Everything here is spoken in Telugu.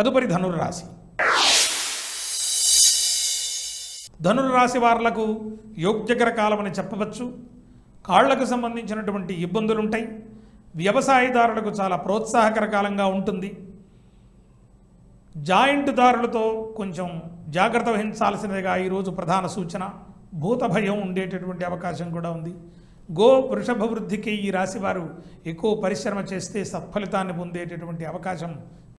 తదుపరి ధనుర్రాశి ధనుర్రాశి వారులకు యోగ్యకర కాలమని చెప్పవచ్చు. కాళ్ళకు సంబంధించినటువంటి ఇబ్బందులు ఉంటాయి వ్యవసాయదారులకు చాలా ప్రోత్సాహకర కాలంగా ఉంటుంది. జాయింట్దారులతో కొంచెం జాగ్రత్త వహించాల్సినదిగా ఈరోజు ప్రధాన సూచన. భూత భయం ఉండేటటువంటి అవకాశం కూడా ఉంది. గో వృషభ వృద్ధికి ఈ రాశి వారు ఎక్కువ పరిశ్రమ చేస్తే సత్ఫలితాన్ని పొందేటటువంటి అవకాశం